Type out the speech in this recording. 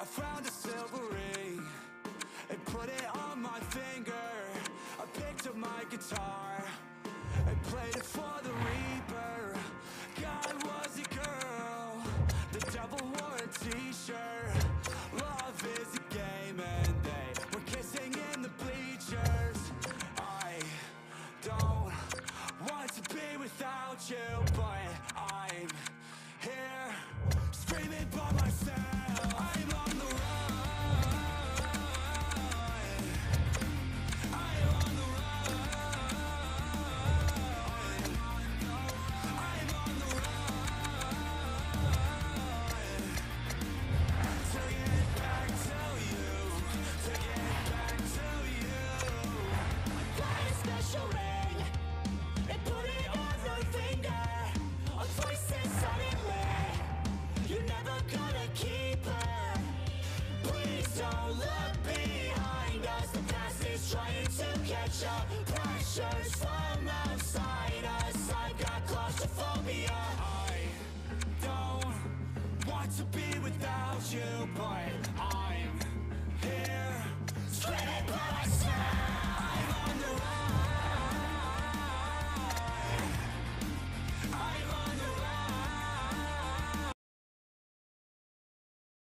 I found a silver ring and put it on my finger. I picked up my guitar and played it for the reaper. God was a girl, the devil wore a t-shirt. Love is a game and they were kissing in the bleachers. I don't want to be without you, but I'm up. Pressures from outside us. I've got claustrophobia. I don't want to be without you, but